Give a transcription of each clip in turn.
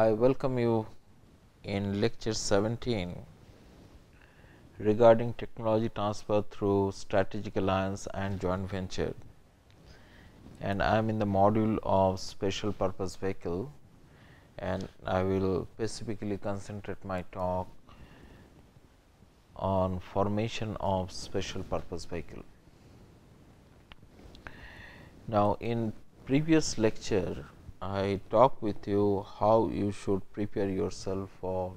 I welcome you in lecture 17 regarding technology transfer through strategic alliance and joint venture and I am in the module of special purpose vehicle and I will specifically concentrate my talk on formation of special purpose vehicle. Now, in previous lecture I talk with you how you should prepare yourself for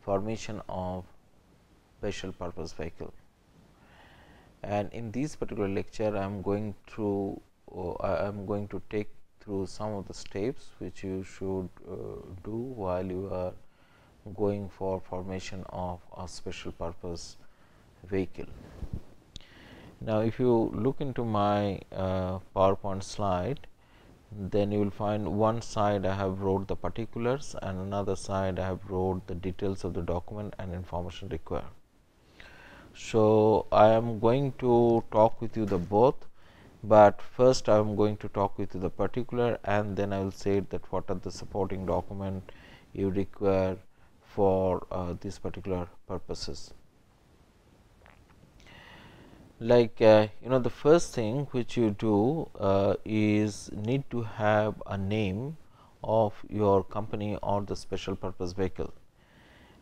formation of special purpose vehicle. And in this particular lecture, I am going through uh, I am going to take through some of the steps which you should uh, do while you are going for formation of a special purpose vehicle. Now, if you look into my uh, PowerPoint slide, then you will find one side I have wrote the particulars and another side I have wrote the details of the document and information required. So, I am going to talk with you the both, but first I am going to talk with you the particular and then I will say that what are the supporting document you require for uh, these particular purposes like uh, you know the first thing which you do uh, is need to have a name of your company or the special purpose vehicle.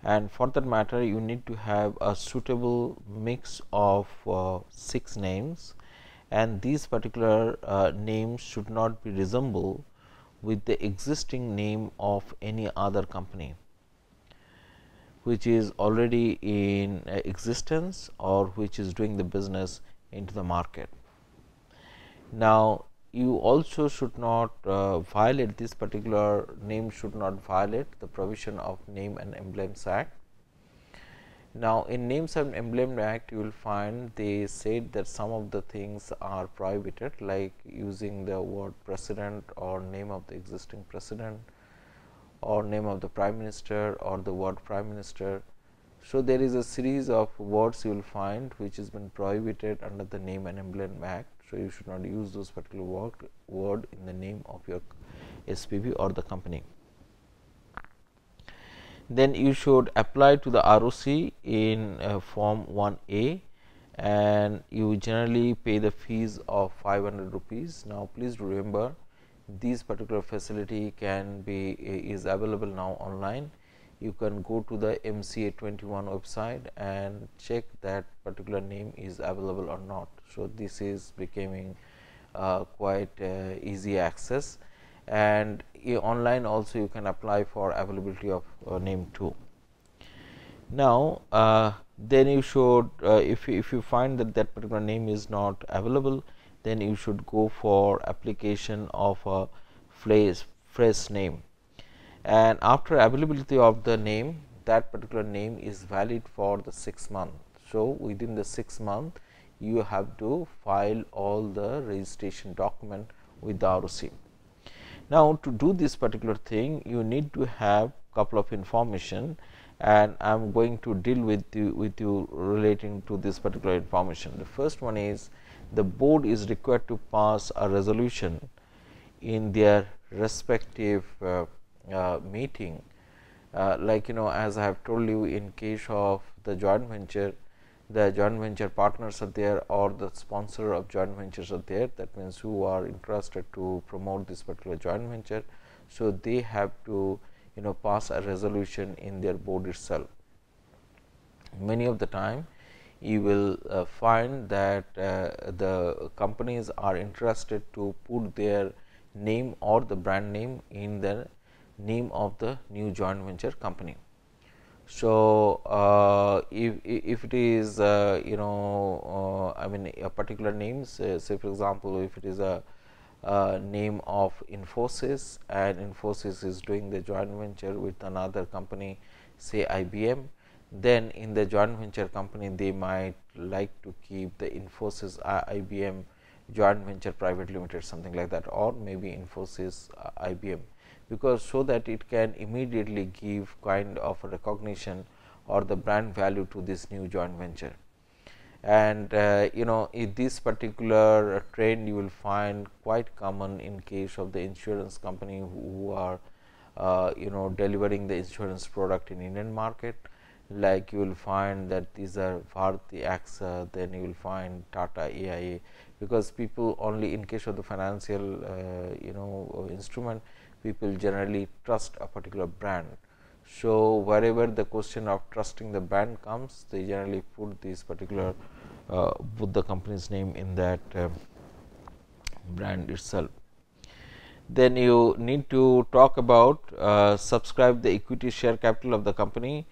And for that matter you need to have a suitable mix of uh, six names. And these particular uh, names should not be resemble with the existing name of any other company which is already in uh, existence or which is doing the business into the market. Now, you also should not uh, violate this particular name should not violate the provision of name and emblems act. Now, in names and emblem act you will find they said that some of the things are prohibited like using the word president or name of the existing president or name of the prime minister or the word prime minister. So, there is a series of words you will find which has been prohibited under the name and emblem act. So, you should not use those particular word, word in the name of your SPV or the company. Then you should apply to the ROC in uh, form 1A and you generally pay the fees of 500 rupees. Now, please remember this particular facility can be is available now online you can go to the MCA 21 website and check that particular name is available or not. So, this is becoming uh, quite uh, easy access and online also you can apply for availability of uh, name too. Now, uh, then you should uh, if, if you find that that particular name is not available then you should go for application of a phrase phrase name and after availability of the name that particular name is valid for the 6 month. So, within the 6 month you have to file all the registration document with the ROC. Now, to do this particular thing you need to have couple of information and I am going to deal with you with you relating to this particular information. The first one is the board is required to pass a resolution in their respective uh, uh, meeting uh, like you know as I have told you in case of the joint venture the joint venture partners are there or the sponsor of joint ventures are there that means who are interested to promote this particular joint venture. So, they have to you know pass a resolution in their board itself. Many of the time you will uh, find that uh, the companies are interested to put their name or the brand name in the name of the new joint venture company. So, uh, if, if it is uh, you know uh, I mean a particular name say, say for example, if it is a name of Infosys and Infosys is doing the joint venture with another company say IBM then in the joint venture company they might like to keep the Infosys uh, IBM joint venture private limited something like that or maybe Infosys uh, IBM because so that it can immediately give kind of a recognition or the brand value to this new joint venture. and uh, you know in this particular trend you will find quite common in case of the insurance company who are uh, you know delivering the insurance product in Indian market like you will find that these are Bharti AXA then you will find Tata AIA because people only in case of the financial uh, you know instrument people generally trust a particular brand. So, wherever the question of trusting the brand comes they generally put this particular uh, put the company's name in that uh, brand itself. Then you need to talk about uh, subscribe the equity share capital of the company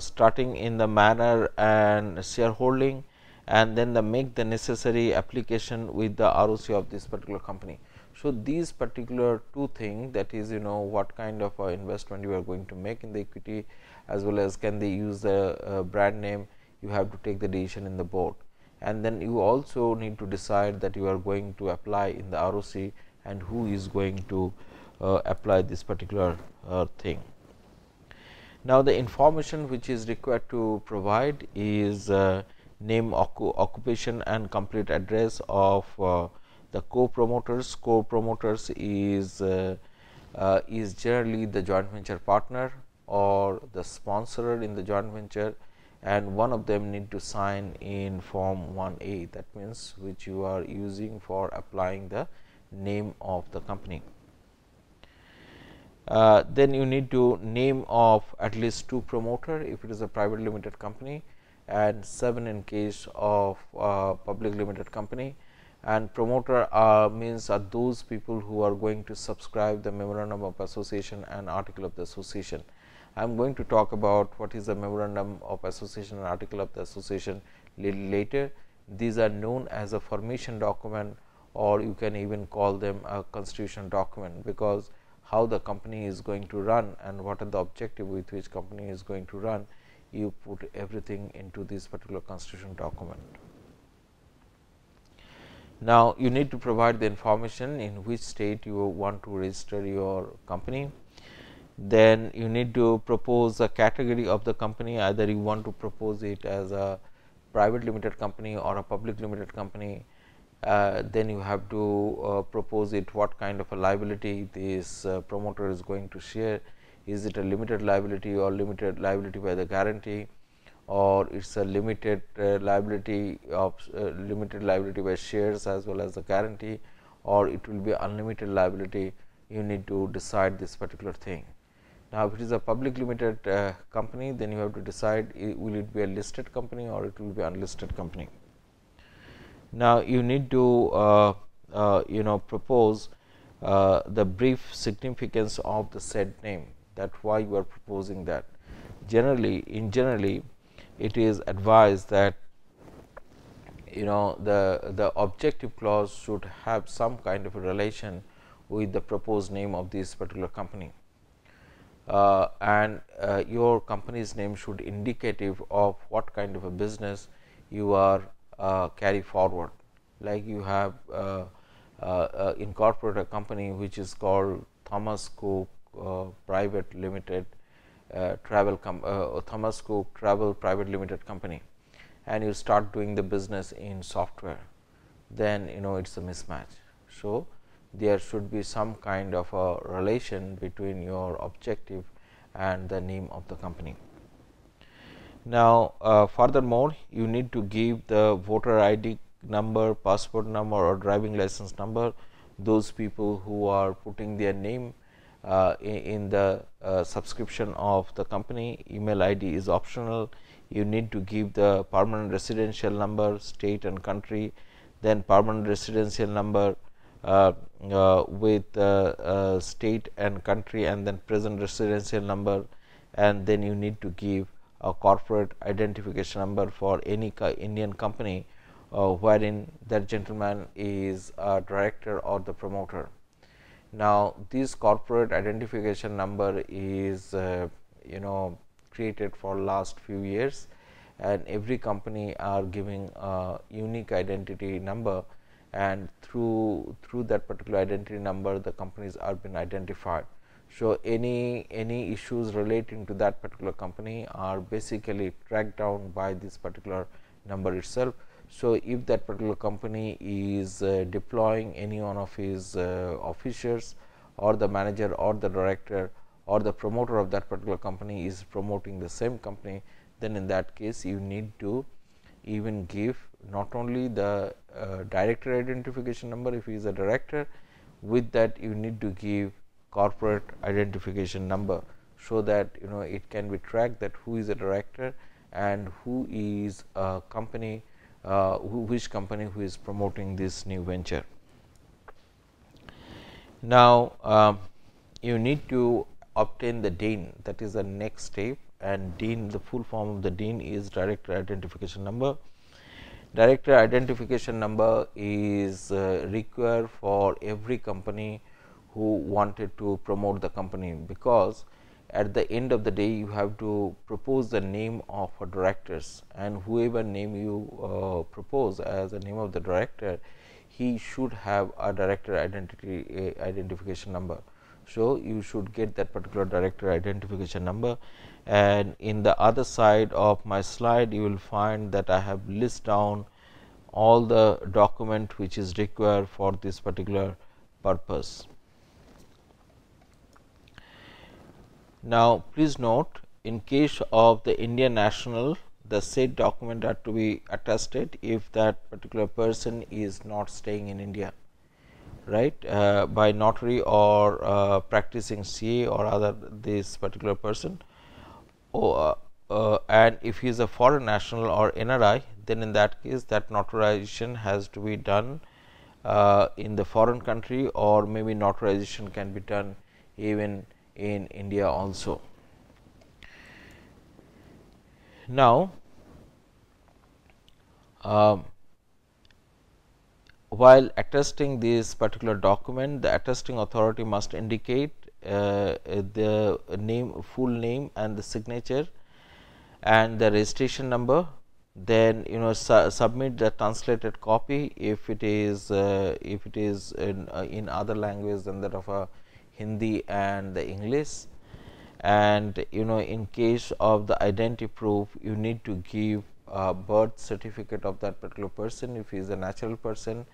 starting in the manner and shareholding and then the make the necessary application with the ROC of this particular company. So, these particular two things that is you know what kind of uh, investment you are going to make in the equity as well as can they use the uh, brand name you have to take the decision in the board and then you also need to decide that you are going to apply in the ROC and who is going to uh, apply this particular uh, thing. Now, the information which is required to provide is uh, name, occupation and complete address of uh, the co-promoters. Co-promoters is uh, uh, is generally the joint venture partner or the sponsor in the joint venture and one of them need to sign in form 1a that means which you are using for applying the name of the company. Uh, then you need to name of at least two promoter if it is a private limited company and 7 in case of uh, public limited company and promoter uh, means are those people who are going to subscribe the memorandum of association and article of the association. I am going to talk about what is the memorandum of association and article of the association little later. These are known as a formation document or you can even call them a constitution document because how the company is going to run and what are the objective with which company is going to run you put everything into this particular constitution document. Now, you need to provide the information in which state you want to register your company. Then you need to propose a category of the company either you want to propose it as a private limited company or a public limited company uh, then you have to uh, propose it what kind of a liability this uh, promoter is going to share. Is it a limited liability or limited liability by the guarantee or it is a limited uh, liability of uh, limited liability by shares as well as the guarantee or it will be unlimited liability you need to decide this particular thing. Now, if it is a public limited company then you have to decide will it be a listed company or it will be unlisted company. Now, you need to uh, uh, you know propose uh, the brief significance of the said name that why you are proposing that. Generally, in generally it is advised that you know the the objective clause should have some kind of a relation with the proposed name of this particular company. Uh, and uh, your company's name should indicative of what kind of a business you are carry forward like you have uh, uh, uh, incorporate a company which is called Thomas Cook Private Limited Travel com Thomas Cook Travel Private Limited Company and you start doing the business in software then you know it is a mismatch. So, there should be some kind of a relation between your objective and the name of the company. Now, uh, furthermore, you need to give the voter ID number, passport number or driving license number, those people who are putting their name uh, in, in, the uh, subscription of the company, email ID is optional. You need to give the permanent residential number, state and country, then permanent residential number uh, uh with uh, state and country and then present residential number and then you need to give a corporate identification number for any Indian company uh, wherein that gentleman is a director or the promoter. Now, this corporate identification number is uh, you know created for last few years and every company are giving a unique identity number and through through that particular identity number the companies are been identified. So, any any issues relating to that particular company are basically tracked down by this particular number itself. So, if that particular company is uh, deploying any one of his uh, officers or the manager or the director or the promoter of that particular company is promoting the same company, then in that case you need to even give not only the uh, director identification number if he is a director, with that you need to give corporate identification number. So, that you know it can be tracked that who is a director and who is a company uh, who, which company who is promoting this new venture. Now, um, you need to obtain the DIN that is the next step and DIN the full form of the DIN is director identification number. Director identification number is uh, required for every company who wanted to promote the company because at the end of the day you have to propose the name of a directors and whoever name you uh, propose as the name of the director he should have a director identity identification number. So you should get that particular director identification number. And in the other side of my slide you will find that i have list down all the document which is required for this particular purpose Now, please note in case of the Indian national the said document are to be attested if that particular person is not staying in India right? Uh, by notary or uh, practicing CA or other this particular person. Or uh, uh, and if he is a foreign national or NRI then in that case that notarization has to be done uh, in the foreign country or maybe notarization can be done even in India also. Now, um, while attesting this particular document, the attesting authority must indicate uh, the name, full name and the signature and the registration number. Then you know su submit the translated copy if it is uh, if it is in, uh, in other language than that of a Hindi and the English and you know in case of the identity proof you need to give a birth certificate of that particular person if he is a natural person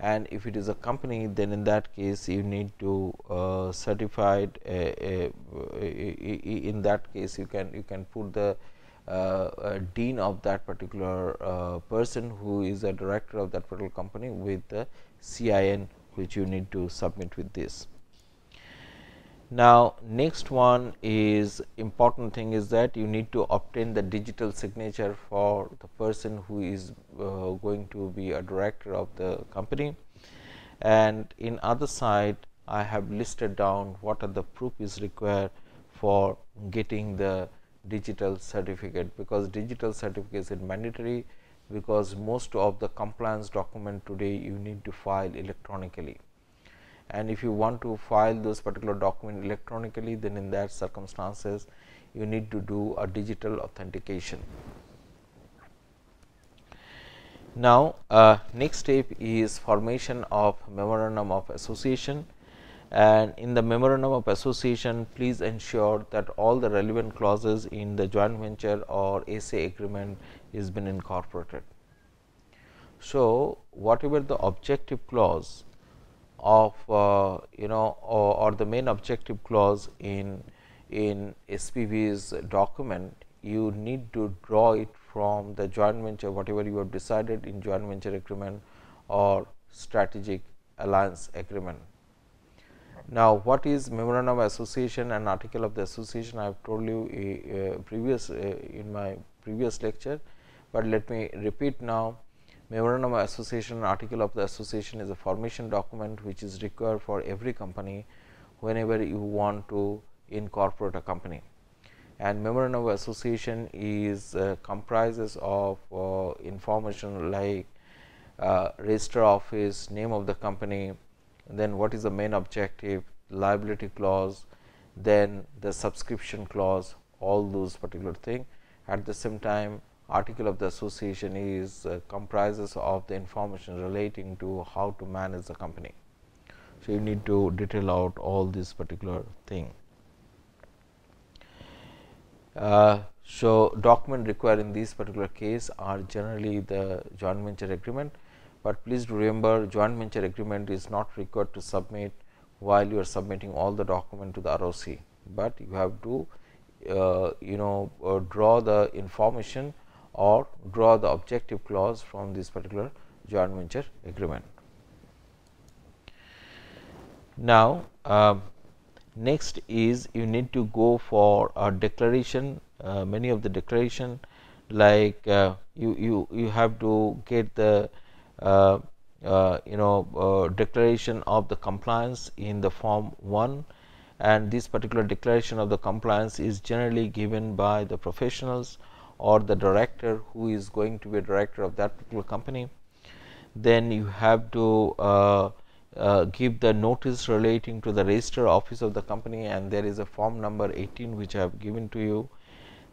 and if it is a company then in that case you need to uh, certified uh, uh, in that case you can you can put the uh, DIN of that particular uh, person who is a director of that particular company with the CIN which you need to submit with this. Now, next one is important thing is that you need to obtain the digital signature for the person who is uh, going to be a director of the company. And in other side I have listed down what are the proof is required for getting the digital certificate because digital certificate is mandatory because most of the compliance document today you need to file electronically and if you want to file those particular document electronically then in that circumstances you need to do a digital authentication. Now, uh, next step is formation of memorandum of association and in the memorandum of association please ensure that all the relevant clauses in the joint venture or SA agreement is been incorporated. So, whatever the objective clause of uh, you know or, or, the main objective clause in in SPV's document you need to draw it from the joint venture whatever you have decided in joint venture agreement or strategic alliance agreement. Now, what is memorandum of association and article of the association I have told you a, a previous uh, in my previous lecture, but let me repeat now Memorandum of Association article of the association is a formation document which is required for every company whenever you want to incorporate a company. And memorandum of association is uh, comprises of uh, information like uh, register office, name of the company, then what is the main objective, liability clause, then the subscription clause, all those particular thing. At the same time, article of the association is uh, comprises of the information relating to how to manage the company. So, you need to detail out all this particular thing. Uh, So, document required in this particular case are generally the joint venture agreement, but please remember joint venture agreement is not required to submit while you are submitting all the document to the ROC, but you have to uh, you know uh, draw the information or draw the objective clause from this particular joint venture agreement. Now, uh, next is you need to go for a declaration uh, many of the declaration like uh, you, you, you have to get the uh, uh you know uh, declaration of the compliance in the form 1 and this particular declaration of the compliance is generally given by the professionals or the director who is going to be a director of that particular company. Then you have to uh, uh, give the notice relating to the register office of the company and there is a form number 18 which I have given to you.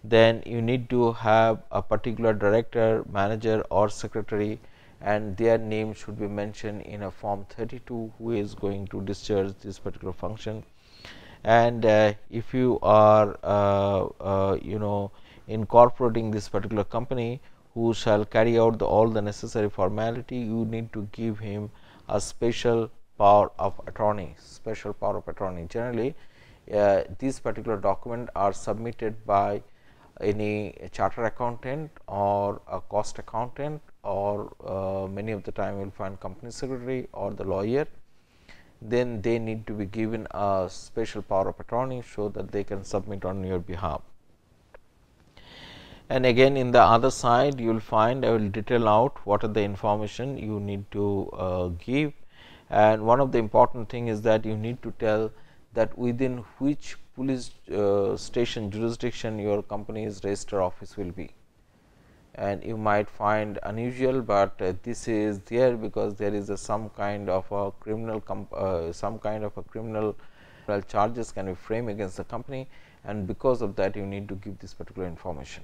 Then you need to have a particular director, manager or secretary and their name should be mentioned in a form 32 who is going to discharge this particular function. And uh, if you are uh, uh you know incorporating this particular company who shall carry out the, all the necessary formality, you need to give him a special power of attorney, special power of attorney. Generally, uh, these particular document are submitted by any charter accountant or a cost accountant or uh, many of the time you will find company secretary or the lawyer then they need to be given a special power of attorney so that they can submit on your behalf. And again in the other side you will find I will detail out what are the information you need to uh, give. And one of the important thing is that you need to tell that within which police uh, station jurisdiction your company's register office will be. And you might find unusual, but uh, this is there because there is a some kind of a criminal uh, some kind of a criminal charges can be framed against the company. And because of that you need to give this particular information.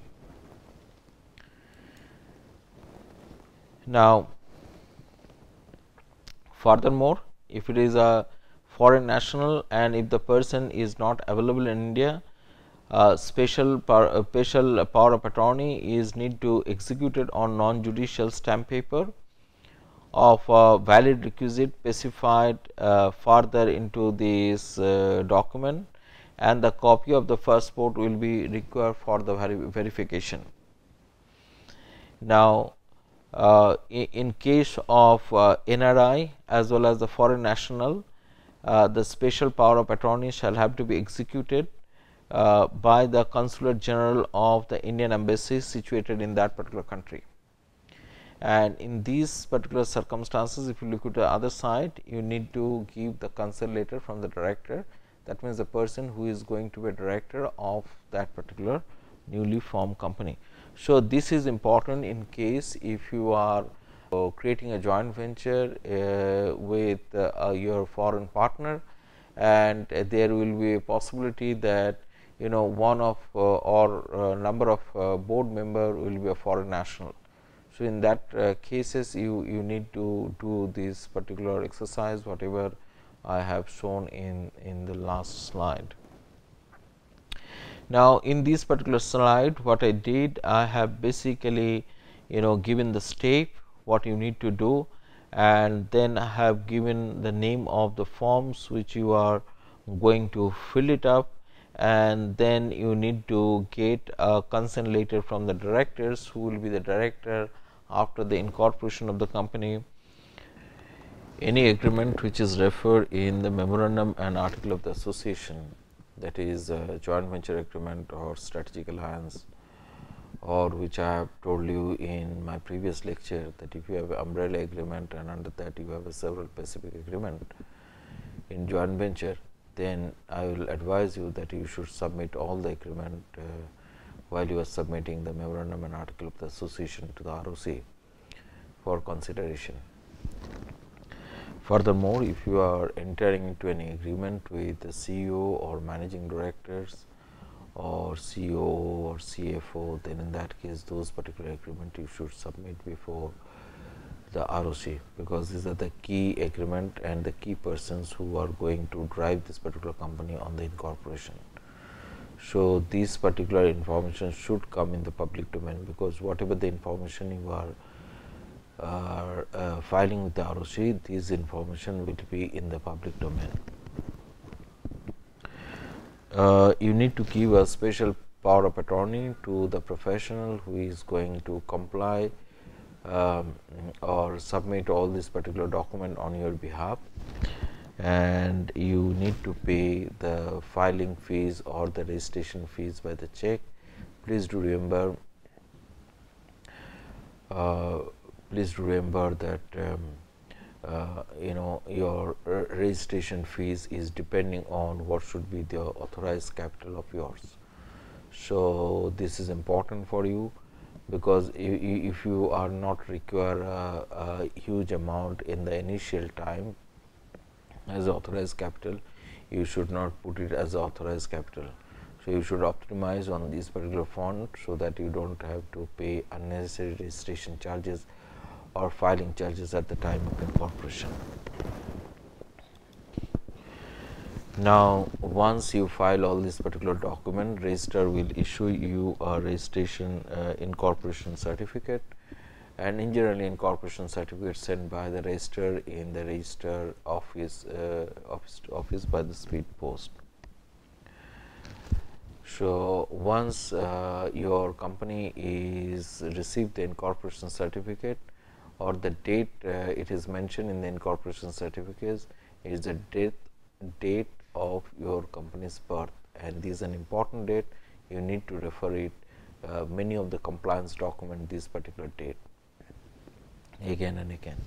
Now, furthermore, if it is a foreign national and if the person is not available in India, uh, special power, uh, special power of attorney is need to execute it on non-judicial stamp paper of valid requisite specified uh, further into this uh, document and the copy of the first passport will be required for the veri verification. Now, uh, in, case of uh, NRI as well as the foreign national, the special power of attorney shall have to be executed uh, by the consulate general of the Indian embassy situated in that particular country. And in these particular circumstances, if you look at the other side, you need to give the consent letter from the director. That means, the person who is going to be a director of that particular newly formed company. So, this is important in case if you are uh, creating a joint venture uh, with uh, your foreign partner and there will be a possibility that you know one of uh, or uh, number of uh, board member will be a foreign national. So, in that cases you, you need to do this particular exercise whatever I have shown in, in the last slide. Now, in this particular slide what I did I have basically you know given the step what you need to do and then I have given the name of the forms which you are going to fill it up and then you need to get a consent letter from the directors who will be the director after the incorporation of the company. Any agreement which is referred in the memorandum and article of the association that is a joint venture agreement or strategic alliance or which I have told you in my previous lecture that if you have an umbrella agreement and under that you have a several specific agreement in joint venture then I will advise you that you should submit all the agreement uh, while you are submitting the memorandum and article of the association to the ROC for consideration. Furthermore, if you are entering into any agreement with the CEO or managing directors or CEO or CFO, then in that case those particular agreement you should submit before the ROC because these are the key agreement and the key persons who are going to drive this particular company on the incorporation. So, this particular information should come in the public domain because whatever the information you are filing with the ROC, this information will be in the public domain. Uh, you need to give a special power of attorney to the professional who is going to comply um, or submit all this particular document on your behalf and you need to pay the filing fees or the registration fees by the check. Please do remember uh, please remember that um, uh, you know your registration fees is depending on what should be the authorized capital of yours. So, this is important for you because if you are not require a, a huge amount in the initial time as authorized capital, you should not put it as authorized capital. So, you should optimize on this particular fund, so that you do not have to pay unnecessary registration charges or filing charges at the time of incorporation. Now, once you file all this particular document, registrar will issue you a registration uh, incorporation certificate and in general incorporation certificate sent by the registrar in the register office, uh, office, office by the speed post. So, once uh, your company is received the incorporation certificate or the date uh, it is mentioned in the incorporation certificates is the date date of your company's birth and this is an important date you need to refer it uh, many of the compliance document this particular date again and again.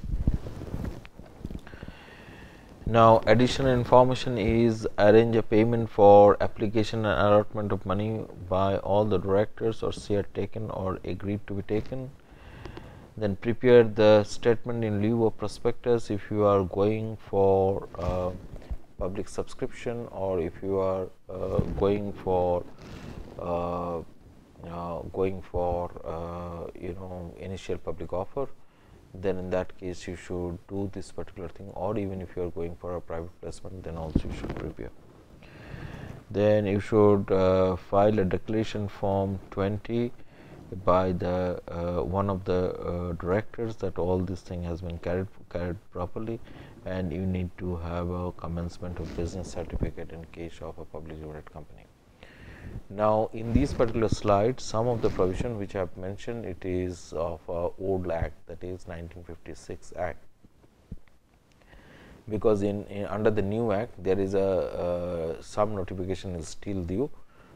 Now, additional information is arrange a payment for application and allotment of money by all the directors or share taken or agreed to be taken. Then prepare the statement in lieu of prospectus if you are going for uh, public subscription or if you are uh, going for uh, uh going for uh, you know initial public offer then in that case you should do this particular thing. Or even if you are going for a private placement then also you should prepare. Then you should uh, file a declaration form 20 by the uh, one of the uh, directors that all this thing has been carried carried properly and you need to have a commencement of business certificate in case of a publicly limited company. Now, in these particular slides, some of the provision which I have mentioned, it is of a old act that is 1956 act, because in, in under the new act there is a uh, some notification is still due.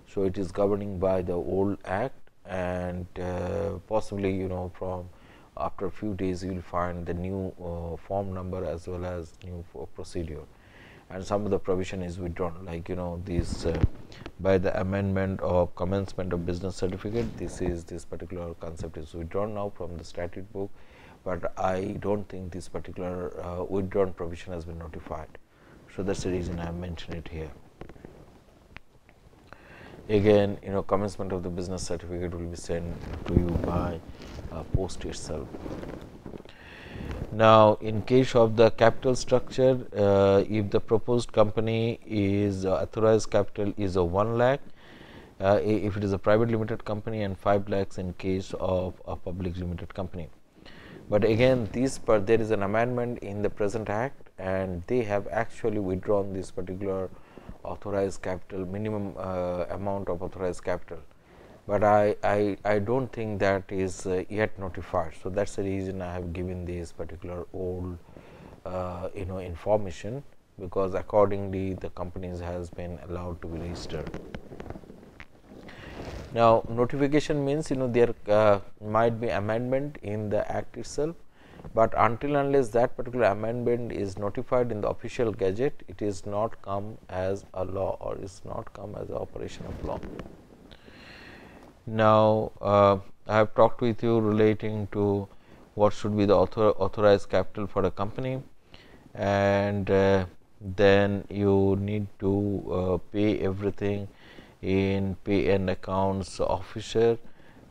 So, it is governing by the old act and uh, possibly you know from after a few days you will find the new uh, form number as well as new procedure. And some of the provision is withdrawn like you know this uh, by the amendment of commencement of business certificate this is this particular concept is withdrawn now from the statute book. But i don't think this particular uh, withdrawn provision has been notified. So that's the reason i mentioned it here again you know commencement of the business certificate will be sent to you by uh, post itself. Now, in case of the capital structure, uh, if the proposed company is uh, authorized capital is a 1 lakh, uh, if it is a private limited company and 5 lakhs in case of a public limited company. But again this there is an amendment in the present act and they have actually withdrawn this particular authorized capital minimum uh, amount of authorized capital, but I, I, I do not think that is uh, yet notified. So, that is the reason I have given this particular old uh, you know information because accordingly the companies has been allowed to be registered. Now, notification means you know there uh, might be amendment in the act itself but until unless that particular amendment is notified in the official gazette it is not come as a law or is not come as a operation of law. Now, uh, I have talked with you relating to what should be the author, authorized capital for a company and uh, then you need to uh, pay everything in pay and accounts officer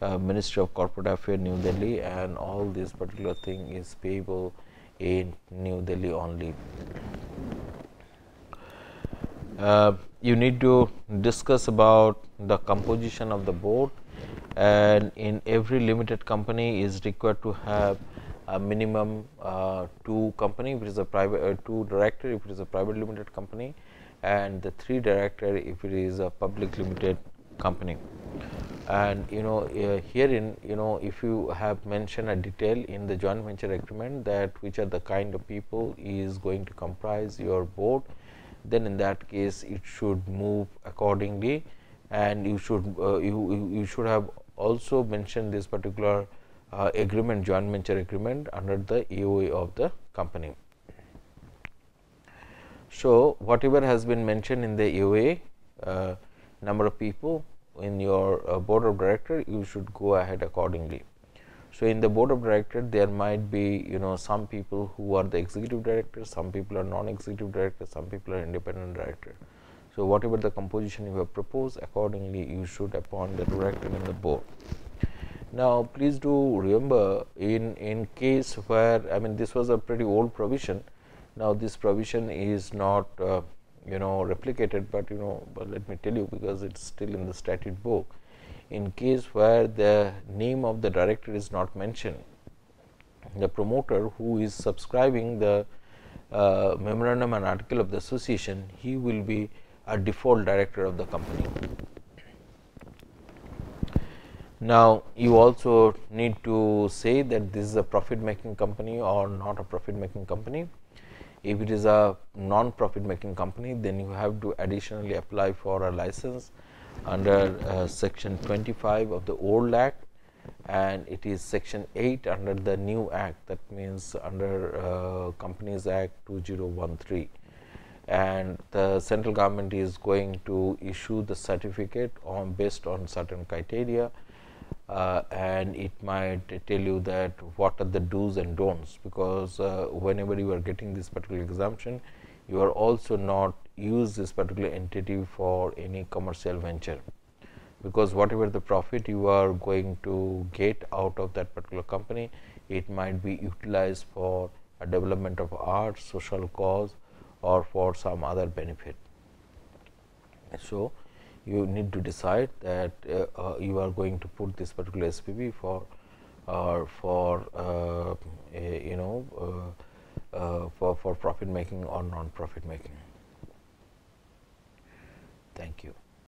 uh, Ministry of Corporate Affairs New Delhi and all this particular thing is payable in New Delhi only. uh, you need to discuss about the composition of the board and in every limited company is required to have a minimum uh, two company if it is a private uh, two director if it is a private limited company and the three director if it is a public limited company and you know uh, herein you know if you have mentioned a detail in the joint venture agreement that which are the kind of people is going to comprise your board then in that case it should move accordingly and you should uh, you, you should have also mentioned this particular uh, agreement joint venture agreement under the AOA of the company. So, whatever has been mentioned in the AOA uh, number of people in your uh, board of director you should go ahead accordingly. So, in the board of director there might be you know some people who are the executive directors, some people are non-executive directors, some people are independent director. So, whatever the composition you have proposed accordingly you should appoint the director in the board. Now, please do remember in, in case where I mean this was a pretty old provision. Now, this provision is not uh, you know replicated, but you know but let me tell you because it is still in the statute book. In case where the name of the director is not mentioned, the promoter who is subscribing the uh, memorandum and article of the association, he will be a default director of the company. Now, you also need to say that this is a profit making company or not a profit making company. If it is a non profit making company, then you have to additionally apply for a license under uh, section 25 of the old act and it is section 8 under the new act. That means under uh, companies act 2013 and the central government is going to issue the certificate on based on certain criteria uh, and it might tell you that what are the do's and don'ts because uh, whenever you are getting this particular exemption you are also not use this particular entity for any commercial venture. Because whatever the profit you are going to get out of that particular company it might be utilized for a development of art social cause or for some other benefit. So you need to decide that uh, uh, you are going to put this particular SPV for or for uh, a, you know uh, uh, for for profit making or non profit making. Thank you.